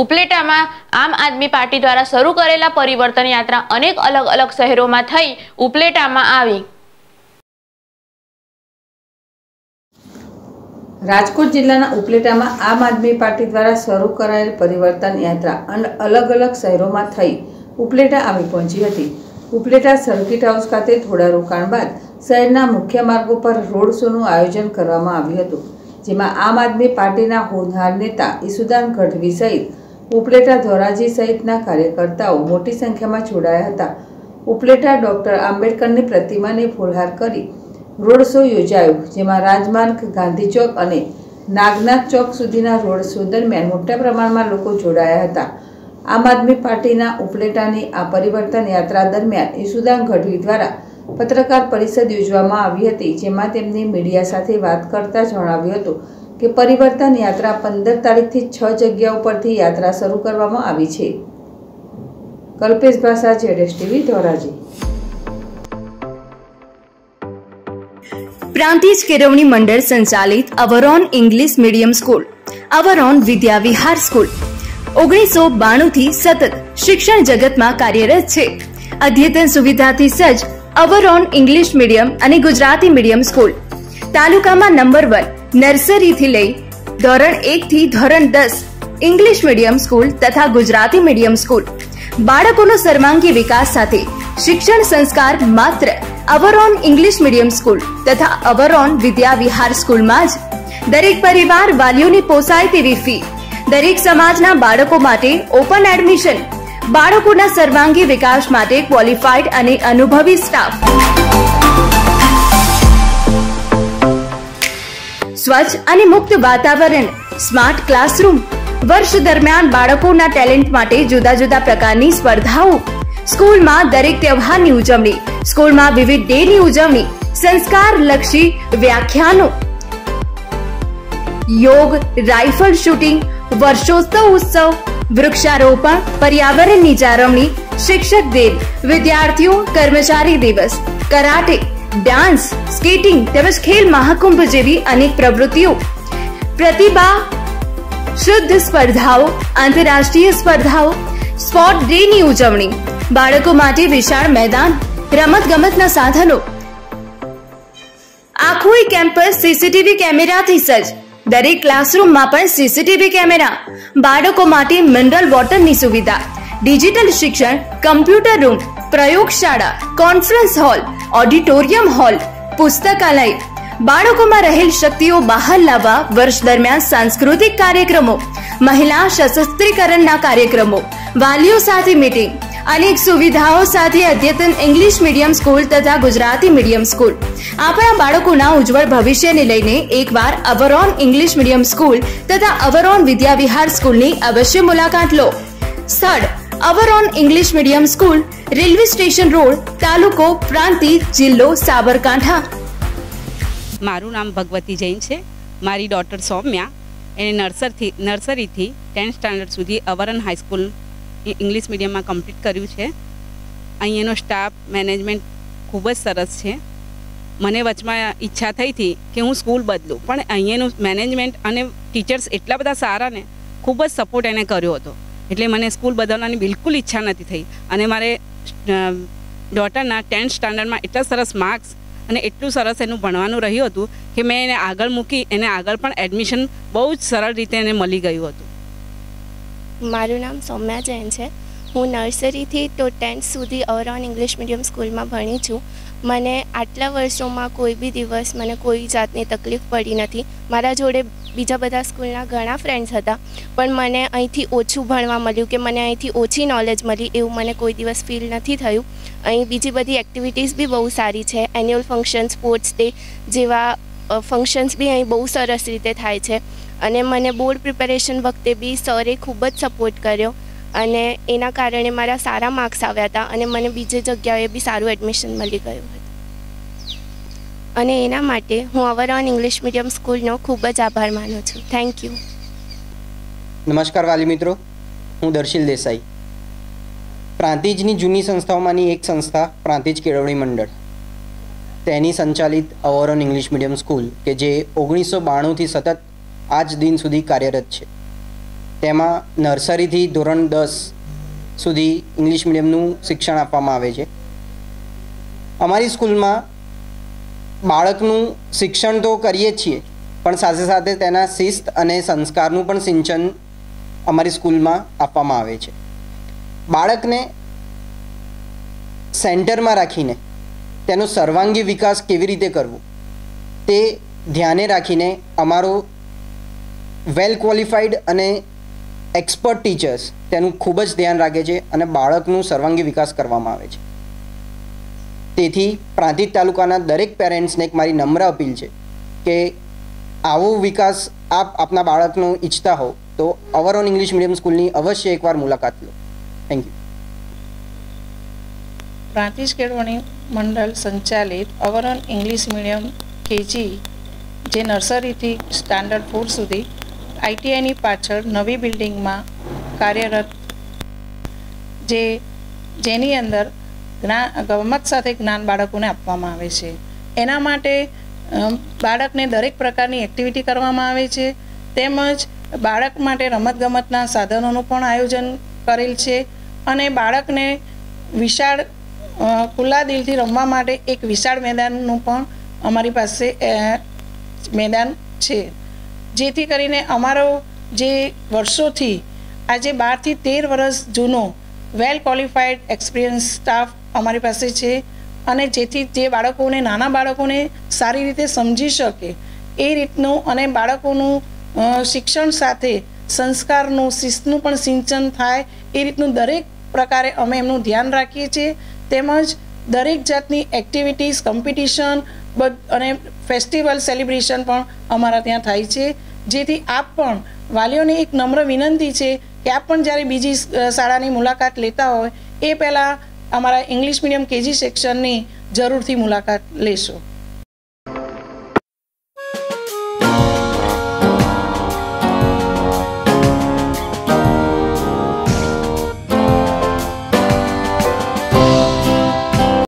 ઉપલેટામાં આમ આદમી પાર્ટી દ્વારા શરૂ કરેલા પરિવર્તન યાત્રા અનેક અલગ અલગ શહેરોમાં થઈ ઉપલેટામાં આવી. રાજકોટ જિલ્લાના ઉપલેટામાં આમ આદમી પાર્ટી દ્વારા શરૂ કરાયેલ પરિવર્તન યાત્રા અને અલગ અલગ શહેરોમાં થઈ ઉપલેટા આવી પહોંચી હતી. ઉપલેટા સર્કિટ હાઉસ ખાતે થોડા રોકાણ બાદ શહેરના મુખ્ય માર્ગો પર રોડ શોનું આયોજન કરવામાં આવ્યું હતું, જેમાં આમ આદમી પાર્ટીના હોનહાર નેતા ઈસુદાન ગઢવી સહિત ઉપલેટા ધોરાજી સહિતના કાર્યકર્તાઓ મોટી સંખ્યામાં જોડાયા હતા. ઉપલેટા ડૉક્ટર આંબેડકરની પ્રતિમાને ફૂલહાર કરી રોડ શો યોજાયો, જેમાં રાજમાર્ગ, ગાંધી ચોક અને નાગનાથ ચોક સુધીના રોડ શો દરમિયાન મોટા પ્રમાણમાં લોકો જોડાયા હતા. આમ આદમી પાર્ટીના ઉપલેટાની આ પરિવર્તન યાત્રા દરમિયાન ઈસુદાન ગઢવી દ્વારા પત્રકાર પરિષદ યોજવામાં આવી હતી, જેમાં તેમણે મીડિયા સાથે વાત કરતા જણાવ્યું હતું કે પરિવર્તન યાત્રા પંદર તારીખથી છ જગ્યાઓ પરથી યાત્રા શરૂ કરવામાં આવી છે. કલ્પેશ ભાષા જેડેશ ધોરાજી. પ્રાંતિજ કેળવણી મંડળ સંચાલિત our own English medium school, our own Vidya Vihar school. ઓગણીસો બાણું થી સતત શિક્ષણ જગતમાં કાર્યરત છે. અદ્યતન સુવિધાથી સજ્જ અવરોન ઇંગ્લિશ મીડિયમ અને ગુજરાતી મીડિયમ સ્કૂલ. તાલુકામાં નંબર વન નર્સરીથી લઈ ધોરણ એકથી ધોરણ દસ ઇંગ્લિશ મીડિયમ સ્કૂલ તથા ગુજરાતી મીડિયમ સ્કૂલ. બાળકોનો સર્વાંગી વિકાસ સાથે શિક્ષણ સંસ્કાર માત્ર અવરોન ઇંગ્લિશ મીડિયમ સ્કૂલ તથા અવરોન વિદ્યા વિહાર સ્કૂલમાં જ. દરેક પરિવાર વાલીઓની પોસાય તેવી ફી દરેક સમાજના બાળકો માટે ઓપન એડમિશન બાળકોના સર્વાંગી વિકાસ માટે ક્વોલિફાઈડ અને અનુભવી સ્ટાફ સ્વચ્છ અને મુક્ત વાતાવરણ, સ્માર્ટ ક્લાસરૂમ, વર્ષ દરમિયાન બાળકોના ટેલેન્ટ માટે જુદા જુદા પ્રકારની સ્પર્ધાઓ. સ્કૂલમાં દરેક તહેવારની ઉજવણી, સ્કૂલમાં વિવિધ ડેની ઉજવણી સંસ્કાર લક્ષી વ્યાખ્યાનો. યોગ, રાઇફલ શૂટિંગ, વર્ષોત્સવ ઉત્સવ, વૃક્ષારોપણ, પર્યાવરણની જાળવણી, શિક્ષક દિન, વિદ્યાર્થીઓ કર્મચારી દિવસ, કરાટે. ડાન્સ, સ્કેટિંગ તેમજ ખેલ મહાકુંભ જેવી અનેક પ્રવૃત્તિઓ. પ્રતિભા, શુદ્ધ સ્પર્ધાઓ, આંતરરાષ્ટ્રીય સ્પર્ધાઓ, સ્પોર્ટ ડે ની ઉજવણી, બાળકો માટે વિશાળ મેદાન રમત ગમતના સાધનો. આખું કેમ્પસ સીસીટીવી કેમેરાથી સજ્જ. દરેક ક્લાસરૂમમાં પણ સીસીટીવી કેમેરા. બાળકો માટે મિનરલ વોટરની સુવિધા. ડિજિટલ શિક્ષણ, કમ્પ્યુટર રૂમ પ્રયોગશાળા કોન્ફરન્સ હોલ ઓડિટોરિયમ હોલ પુસ્તકાલય. બાળકોમાં રહેલ શક્તિઓ બહાર લાવવા વર્ષ દરમિયાન સાંસ્કૃતિક કાર્યક્રમો, મહિલા સશસ્ત્રીકરણના કાર્યક્રમો, વાલીઓ સાથે મીટિંગ અનેક સુવિધાઓ સાથે અદ્યતન ઇંગ્લિશ મીડિયમ સ્કૂલ તથા ગુજરાતી મીડિયમ સ્કૂલ આપણા બાળકોના ઉજ્જવળ ભવિષ્યને લઈને એકવાર અવરોન ઇંગ્લિશ મીડિયમ સ્કૂલ તથા અવરોન વિદ્યાવિહાર સ્કૂલની અવશ્ય મુલાકાત લો. સ્થળ our own English medium school, railway station road, તાલુકો, પ્રાંતિ, જિલ્લો, સાબરકાંઠા. મારું નામ ભગવતી જૈન છે. મારી ડોટર સૌમ્યા. એને નર્સરથી, નર્સરીથી ટેન્થ સ્ટાન્ડર્ડ સુધી our own high school English મીડિયમમાં કમ્પ્લીટ કર્યું છે. અહીંયાનો સ્ટાફ મેનેજમેન્ટ ખૂબ જ સરસ છે. મને વચમાં ઈચ્છા થઈ હતી કે હું સ્કૂલ બદલું, પણ અહીંયાનું મેનેજમેન્ટ અને ટીચર્સ એટલા બધા સારા ને, ખૂબ જ સપોર્ટ એને કર્યો હતો. એટલે મને સ્કૂલ બદલવાની બિલકુલ ઈચ્છા નથી થઈ. અને મારે ડોટરના ટેન્થ સ્ટાન્ડર્ડમાં એટલા સરસ માર્ક્સ અને એટલું સરસ એનું ભણવાનું રહ્યું હતું કે મેં એને આગળ મૂકી, એને આગળ પણ એડમિશન બહુ જ સરળ રીતે એને મળી ગયું હતું. મારું નામ સૌમ્યા જૈન છે. હું નર્સરીથી તો ટેન્થ સુધી અવરોન ઇંગ્લિશ મીડિયમ સ્કૂલમાં ભણી છું. મને આટલા વર્ષોમાં કોઈ બી દિવસ મને કોઈ જાતની તકલીફ પડી નથી. મારા જોડે બીજા બધા સ્કૂલના ઘણા ફ્રેન્ડ્સ હતા, પણ મને અહીંથી ઓછું ભણવા મળ્યું કે મને અહીંથી ઓછી નોલેજ મળી એવું મને કોઈ દિવસ ફીલ નથી થયું. અહીં બીજી બધી એક્ટિવિટીઝ બી બહુ સારી છે. એન્યુઅલ ફંક્શન સ્પોર્ટ્સ ડે જેવા ફંક્શન્સ બી અહીં બહુ સરસ રીતે થાય છે. અને મને બોર્ડ પ્રિપેરેશન વખતે બી સરે ખૂબ જ સપોર્ટ કર્યો. અને એના કારણે મારા સારા માર્ક્સ આવ્યા હતા અને મને બીજી જગ્યાએ બી સારું એડમિશન મળી ગયું હતું. અને એના માટે હું અવરોન ઇંગ્લિશ મીડિયમ સ્કૂલનો ખૂબ જ આભાર માનું છું. થેન્ક યુ નમસ્કાર વાલી મિત્રો. હું દર્શિલ દેસાઈ. પ્રાંતિજની જૂની સંસ્થાઓમાંની એક સંસ્થા પ્રાંતિજ કેળવણી મંડળ. તેની સંચાલિત અવરોન ઇંગ્લિશ મીડિયમ સ્કૂલ કે જે ઓગણીસો બાણુંથી સતત આજ દિન સુધી કાર્યરત છે. તેમાં નર્સરીથી ધોરણ દસ સુધી ઇંગ્લિશ મીડિયમનું શિક્ષણ આપવામાં આવે છે. અમારી સ્કૂલમાં બાળકનું શિક્ષણ તો કરીએ જ છીએ, પણ સાથે સાથે તેના શિસ્ત અને સંસ્કારનું પણ સિંચન અમારી સ્કૂલમાં આપવામાં આવે છે. બાળકને સેન્ટરમાં રાખીને તેનો સર્વાંગી વિકાસ કેવી રીતે કરવો, તે ધ્યાને રાખીને અમારો વેલ ક્વોલિફાઈડ અને એક્સપર્ટ ટીચર્સ તેનું ખૂબ જ ધ્યાન રાખે છે અને બાળકનું સર્વાંગી વિકાસ કરવામાં આવે છે. તેથી પ્રાંતિજ તાલુકાના દરેક પેરેન્ટ્સને એક મારી નમ્ર અપીલ છે કે આવો વિકાસ આપ આપના બાળકનો ઈચ્છતા હો તો અવર ઓન ઇંગ્લિશ મીડિયમ સ્કૂલની અવશ્ય એકવાર મુલાકાત લો. થેન્ક યુ પ્રાંતિજ કેળવણી મંડળ સંચાલિત our own English medium KG, જે નર્સરીથી સ્ટાન્ડર્ડ ફોર સુધી આઈટીઆઈની પાછળ નવી બિલ્ડિંગમાં કાર્યરત જે, જેની અંદર જ્ઞાન ગમત સાથે જ્ઞાન બાળકોને આપવામાં આવે છે. એના માટે બાળકને દરેક પ્રકારની એક્ટિવિટી કરવામાં આવે છે. તેમજ બાળક માટે રમતગમતના સાધનોનું પણ આયોજન કરેલ છે અને બાળકને વિશાળ ખુલ્લા દિલથી રમવા માટે એક વિશાળ મેદાનનું પણ અમારી પાસે મેદાન છે. જેથી કરીને અમારો જે વર્ષોથી આજે બારથી તેર વર્ષ જૂનો વેલ ક્વોલિફાઈડ એક્સપિરિયન્સ સ્ટાફ અમારી પાસે છે અને જેથી જે બાળકોને, નાના બાળકોને સારી રીતે સમજી શકે એ રીતનું અને બાળકોનું શિક્ષણ સાથે સંસ્કારનું, શિસ્તનું પણ સિંચન થાય એ રીતનું દરેક પ્રકારે અમે એમનું ધ્યાન રાખીએ છીએ. તેમજ દરેક જાતની એક્ટિવિટીઝ કોમ્પિટિશન અને ફેસ્ટિવલ સેલિબ્રેશન પણ અમારા ત્યાં થાય છે. જેથી આપ પણ વાલીઓને એક નમ્ર વિનંતી છે કે આપ પણ જ્યારે બીજી શાળાની મુલાકાત લેતા હોય, એ પહેલાં અમારા ઇંગ્લિશ મીડિયમ કેજી સેક્શનની જરૂરથી મુલાકાત લેશો.